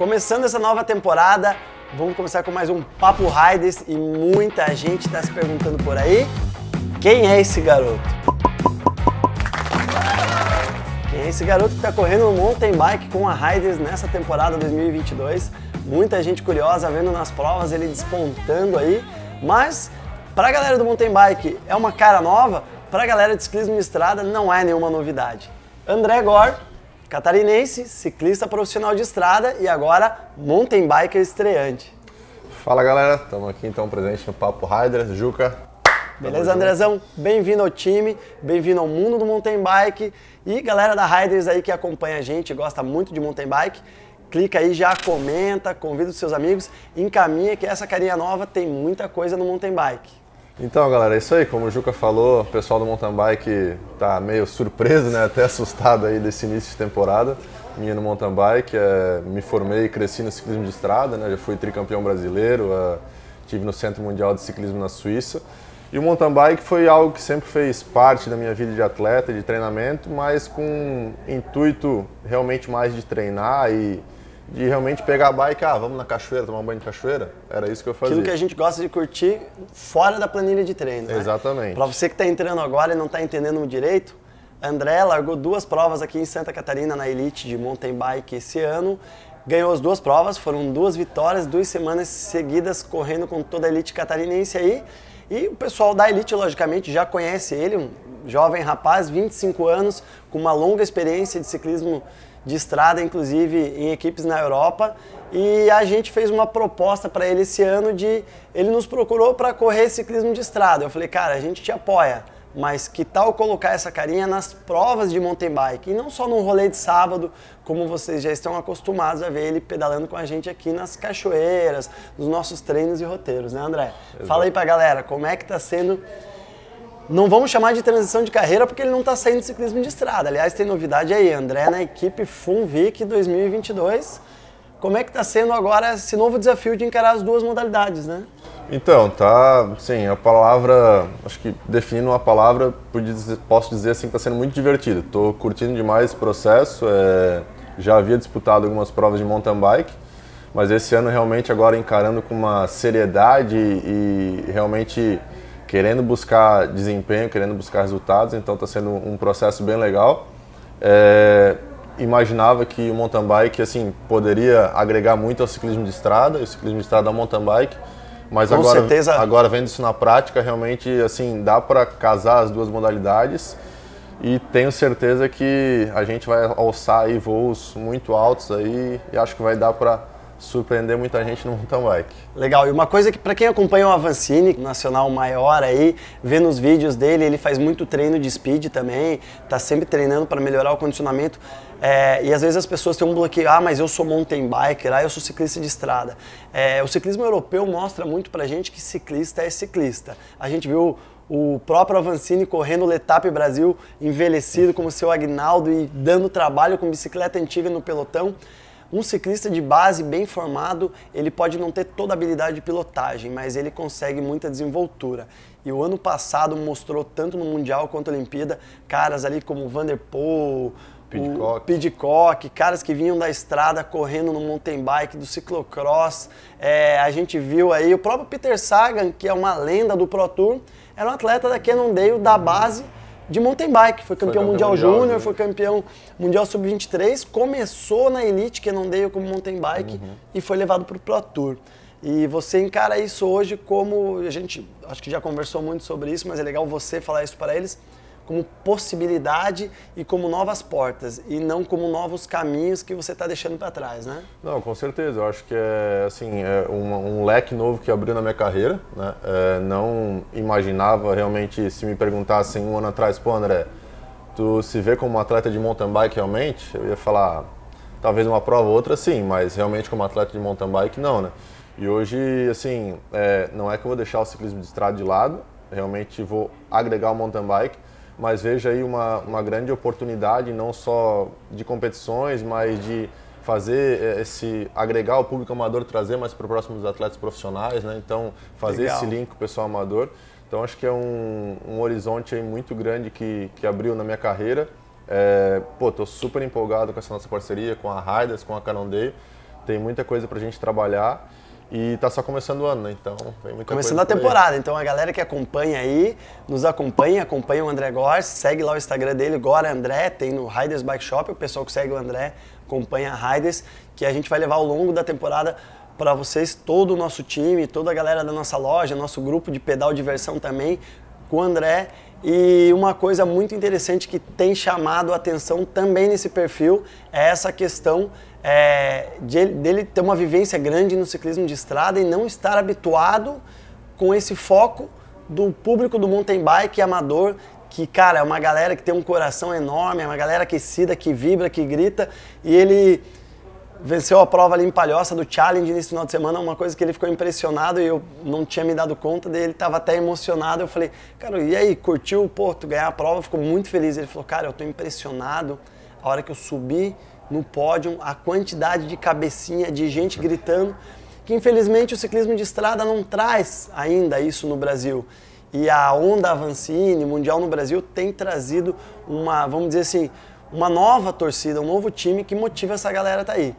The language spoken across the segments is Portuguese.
Começando essa nova temporada, vamos começar com mais um Papo Riders e muita gente está se perguntando por aí, quem é esse garoto? Quem é esse garoto que está correndo no mountain bike com a Riders nessa temporada 2022? Muita gente curiosa vendo nas provas ele despontando aí, mas para a galera do mountain bike é uma cara nova, para a galera de ciclismo de estrada não é nenhuma novidade. André Gore, catarinense, ciclista profissional de estrada e agora mountain biker estreante. Fala galera, estamos aqui então presente no Papo Riders, Juca. Beleza, Andrezão? Bem-vindo ao time, bem-vindo ao mundo do mountain bike e galera da Riders aí que acompanha a gente, gosta muito de mountain bike, clica aí, já comenta, convida os seus amigos, encaminha que essa carinha nova tem muita coisa no mountain bike. Então, galera, é isso aí. Como o Juca falou, o pessoal do mountain bike tá meio surpreso, né? Até assustado aí desse início de temporada. Minha no mountain bike, é, me formei e cresci no ciclismo de estrada, né? Já fui tricampeão brasileiro, é, tive no Centro Mundial de Ciclismo na Suíça. E o mountain bike foi algo que sempre fez parte da minha vida de atleta, de treinamento, mas com intuito realmente mais de treinar e de realmente pegar a bike, ah, vamos na cachoeira, tomar um banho de cachoeira. Era isso que eu fazia. Aquilo que a gente gosta de curtir fora da planilha de treino. Né? Exatamente. Para você que está entrando agora e não está entendendo direito, André largou duas provas aqui em Santa Catarina na Elite de mountain bike esse ano. Ganhou as duas provas, foram duas vitórias, duas semanas seguidas correndo com toda a Elite catarinense aí. E o pessoal da Elite, logicamente, já conhece ele, um jovem rapaz, 25 anos, com uma longa experiência de ciclismo de estrada, inclusive em equipes na Europa. E a gente fez uma proposta para ele esse ano de. Ele nos procurou para correr ciclismo de estrada. Eu falei, cara, a gente te apoia, mas que tal colocar essa carinha nas provas de mountain bike? E não só no rolê de sábado, como vocês já estão acostumados a ver ele pedalando com a gente aqui nas cachoeiras, nos nossos treinos e roteiros, né, André? Exato. Fala aí pra galera, como é que tá sendo não vamos chamar de transição de carreira porque ele não está saindo de ciclismo de estrada. Aliás, tem novidade aí, André na equipe Funvic 2022. Como é que está sendo agora esse novo desafio de encarar as duas modalidades, né? Então, tá, sim, a palavra, acho que definindo uma palavra, posso dizer assim que está sendo muito divertido. Estou curtindo demais esse processo, é, já havia disputado algumas provas de mountain bike, mas esse ano realmente agora encarando com uma seriedade e realmente querendo buscar desempenho, querendo buscar resultados, então está sendo um processo bem legal. É, imaginava que o mountain bike assim poderia agregar muito ao ciclismo de estrada, o ciclismo de estrada ao mountain bike, mas Com agora, certeza. agora vendo isso na prática, realmente assim dá para casar as duas modalidades e tenho certeza que a gente vai alçar aí voos muito altos aí e acho que vai dar para surpreender muita gente no mountain bike. Legal, e uma coisa que para quem acompanha o Avancini, nacional maior aí, vê nos vídeos dele, ele faz muito treino de speed também, tá sempre treinando para melhorar o condicionamento. É, e às vezes as pessoas têm um bloqueio, ah, mas eu sou mountain biker, ah, eu sou ciclista de estrada. É, o ciclismo europeu mostra muito pra gente que ciclista é ciclista. A gente viu o próprio Avancini correndo o Letap Brasil envelhecido como seu Agnaldo e dando trabalho com bicicleta antiga no pelotão. Um ciclista de base bem formado, ele pode não ter toda a habilidade de pilotagem, mas ele consegue muita desenvoltura. E o ano passado mostrou tanto no Mundial quanto na Olimpíada, caras ali como o Vanderpool, Pidcock. Pidcock, caras que vinham da estrada correndo no mountain bike, do ciclocross. É, a gente viu aí o próprio Peter Sagan, que é uma lenda do Pro Tour, era um atleta da Cannondale da base de mountain bike. Foi campeão, foi mundial, mundial júnior, foi campeão mundial sub-23, começou na elite, que não deu como mountain bike, uhum. e foi levado para o Pro Tour. E você encara isso hoje como, a gente acho que já conversou muito sobre isso, mas é legal você falar isso para eles, como possibilidade e como novas portas e não como novos caminhos que você está deixando para trás, né? Não, com certeza. Eu acho que é assim é um, um leque novo que abriu na minha carreira. Né? É, não imaginava realmente se me perguntassem um ano atrás, pô, André, tu se vê como atleta de mountain bike realmente? Eu ia falar, talvez uma prova ou outra sim, mas realmente como atleta de mountain bike não, né? E hoje, assim, é, não é que eu vou deixar o ciclismo de estrada de lado, realmente vou agregar o mountain bike, mas vejo aí uma, uma grande oportunidade, não só de competições, mas de fazer eh, esse agregar o público amador, trazer mais para os próximos atletas profissionais, né? Então fazer Legal. esse link com o pessoal amador. Então acho que é um, um horizonte aí muito grande que, que abriu na minha carreira. É, pô, tô super empolgado com essa nossa parceria com a Riders, com a Canondale. tem muita coisa para a gente trabalhar e tá só começando o ano, né? Então vem muita Começando a temporada, então a galera que acompanha aí, nos acompanha, acompanha o André Góes, segue lá o Instagram dele, Gora André, tem no Riders Bike Shop, o pessoal que segue o André acompanha a Riders, que a gente vai levar ao longo da temporada para vocês, todo o nosso time, toda a galera da nossa loja, nosso grupo de pedal diversão também, com o André. E uma coisa muito interessante que tem chamado a atenção também nesse perfil é essa questão é, de, dele ter uma vivência grande no ciclismo de estrada e não estar habituado com esse foco do público do mountain bike amador, que, cara, é uma galera que tem um coração enorme, é uma galera aquecida, que vibra, que grita, e ele venceu a prova ali em Palhoça do Challenge nesse final de semana, uma coisa que ele ficou impressionado e eu não tinha me dado conta dele, estava até emocionado. Eu falei, cara, e aí, curtiu? Pô, tu ganhar a prova, ficou muito feliz. Ele falou, cara, eu estou impressionado a hora que eu subi no pódio, a quantidade de cabecinha, de gente gritando, que infelizmente o ciclismo de estrada não traz ainda isso no Brasil. E a onda Avancini, Mundial no Brasil, tem trazido uma, vamos dizer assim, uma nova torcida, um novo time que motiva essa galera a tá aí.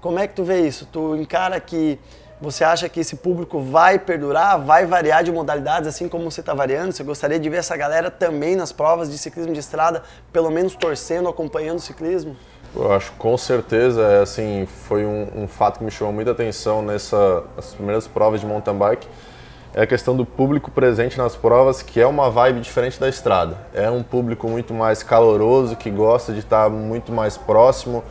Como é que tu vê isso? Tu encara que você acha que esse público vai perdurar, vai variar de modalidades, assim como você está variando? Você gostaria de ver essa galera também nas provas de ciclismo de estrada, pelo menos torcendo, acompanhando o ciclismo? Eu acho com certeza, é, assim, foi um, um fato que me chamou muita atenção nessas primeiras provas de mountain bike, é a questão do público presente nas provas, que é uma vibe diferente da estrada. É um público muito mais caloroso, que gosta de estar muito mais próximo,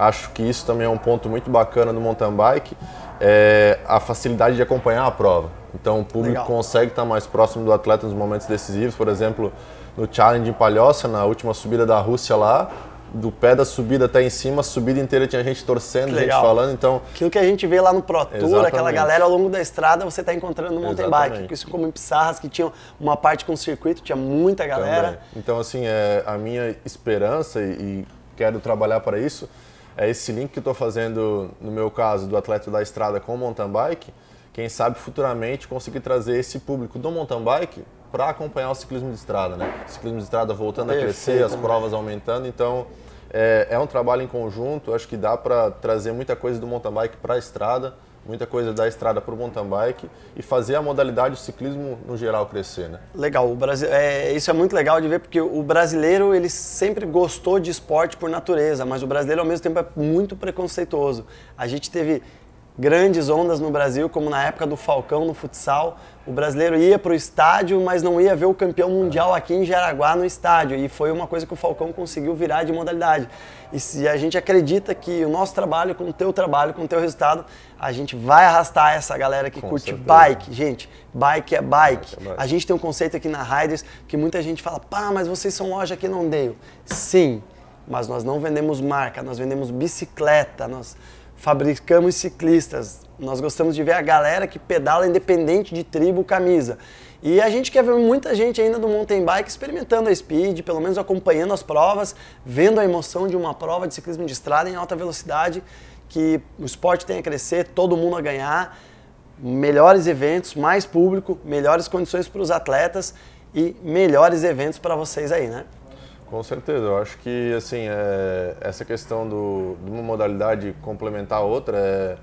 Acho que isso também é um ponto muito bacana do mountain bike, é a facilidade de acompanhar a prova. Então o público Legal. consegue estar mais próximo do atleta nos momentos decisivos, por exemplo, no Challenge em Palhoça, na última subida da Rússia lá, do pé da subida até em cima, a subida inteira tinha gente torcendo, gente falando, então... Aquilo que a gente vê lá no Pro Tour, Exatamente. aquela galera ao longo da estrada, você está encontrando no mountain Exatamente. bike. Isso como em Pissarras, que tinha uma parte com circuito, tinha muita galera. Também. Então, assim, é, a minha esperança, e, e quero trabalhar para isso, é esse link que estou fazendo, no meu caso, do atleta da estrada com o mountain bike, quem sabe futuramente conseguir trazer esse público do mountain bike para acompanhar o ciclismo de estrada, né? O ciclismo de estrada voltando Perfeito, a crescer, as provas aumentando, então é, é um trabalho em conjunto, acho que dá para trazer muita coisa do mountain bike para a estrada, muita coisa da estrada para o mountain bike e fazer a modalidade do ciclismo no geral crescer, né? Legal, o Brasil, é, isso é muito legal de ver porque o brasileiro ele sempre gostou de esporte por natureza, mas o brasileiro ao mesmo tempo é muito preconceituoso. A gente teve grandes ondas no Brasil, como na época do Falcão no futsal. O brasileiro ia para o estádio, mas não ia ver o campeão mundial aqui em Jaraguá no estádio. E foi uma coisa que o Falcão conseguiu virar de modalidade. E se a gente acredita que o nosso trabalho, com o teu trabalho, com o teu resultado, a gente vai arrastar essa galera que com curte certeza. bike. Gente, bike é bike. bike é bike. A gente tem um conceito aqui na Riders que muita gente fala, pá, mas vocês são loja aqui não deu. Sim, mas nós não vendemos marca, nós vendemos bicicleta, nós fabricamos ciclistas. Nós gostamos de ver a galera que pedala independente de tribo, camisa. E a gente quer ver muita gente ainda do mountain bike experimentando a speed, pelo menos acompanhando as provas, vendo a emoção de uma prova de ciclismo de estrada em alta velocidade, que o esporte tem a crescer, todo mundo a ganhar, melhores eventos, mais público, melhores condições para os atletas e melhores eventos para vocês aí, né? Com certeza, eu acho que assim é, essa questão do, de uma modalidade complementar a outra é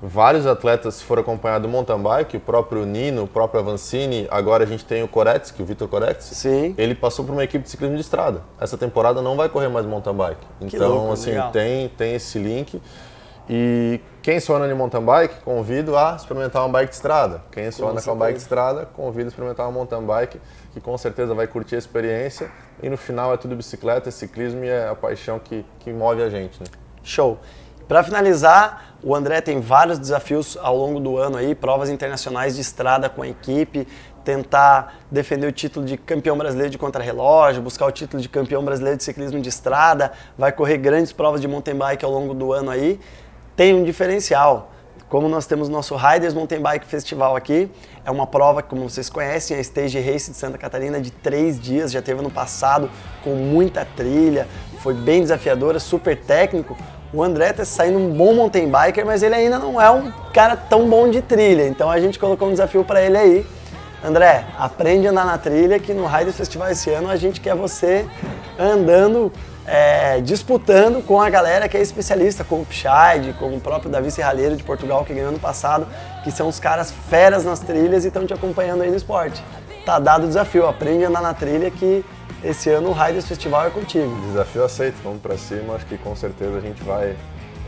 vários atletas foram acompanhados do mountain bike, o próprio Nino, o próprio Avancini, agora a gente tem o Corexi, o Vitor Corexi. Sim. Ele passou por uma equipe de ciclismo de estrada. Essa temporada não vai correr mais mountain bike. Então, louco, assim, legal. tem tem esse link. E quem só anda de mountain bike, convido a experimentar uma bike de estrada. Quem só anda com uma bike de estrada, convido a experimentar uma mountain bike, que com certeza vai curtir a experiência. E no final é tudo bicicleta, é ciclismo e é a paixão que, que move a gente. Né? Show! Para finalizar, o André tem vários desafios ao longo do ano aí, provas internacionais de estrada com a equipe, tentar defender o título de campeão brasileiro de contrarrelógio, buscar o título de campeão brasileiro de ciclismo de estrada, vai correr grandes provas de mountain bike ao longo do ano aí tem um diferencial. Como nós temos nosso Riders Mountain Bike Festival aqui, é uma prova, como vocês conhecem, a Stage Race de Santa Catarina de três dias, já teve no passado, com muita trilha, foi bem desafiadora, super técnico. O André está saindo um bom mountain biker, mas ele ainda não é um cara tão bom de trilha, então a gente colocou um desafio para ele aí. André, aprende a andar na trilha, que no Riders Festival esse ano a gente quer você andando é, disputando com a galera que é especialista, com o Pichard, com o próprio Davi Serralheiro de Portugal, que ganhou ano passado, que são os caras feras nas trilhas e estão te acompanhando aí no esporte. Tá dado o desafio, aprende a andar na trilha que esse ano o Riders Festival é contigo. Desafio aceito, vamos para cima, acho que com certeza a gente vai,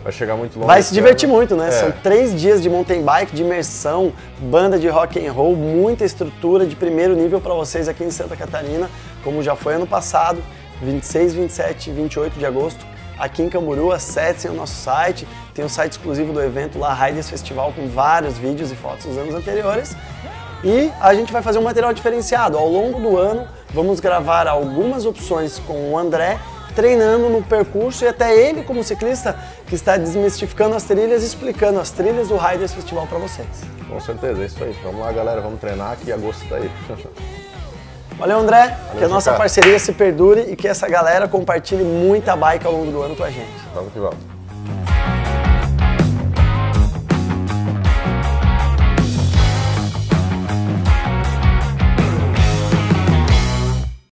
vai chegar muito longe. Vai se divertir ano. muito, né? É. São três dias de mountain bike, de imersão, banda de rock and roll, muita estrutura de primeiro nível para vocês aqui em Santa Catarina, como já foi ano passado, 26, 27 e 28 de agosto. Aqui em Camburu, acessem o nosso site, tem o site exclusivo do evento lá, Riders Festival, com vários vídeos e fotos dos anos anteriores. E a gente vai fazer um material diferenciado. Ao longo do ano, vamos gravar algumas opções com o André, treinando no percurso e até ele, como ciclista, que está desmistificando as trilhas, explicando as trilhas do Riders Festival para vocês. Com certeza, é isso aí. Vamos lá, galera, vamos treinar que agosto tá aí. Valeu, André. que a nossa Juca. parceria se perdure e que essa galera compartilhe muita bike ao longo do ano com a gente. vamos que vamos.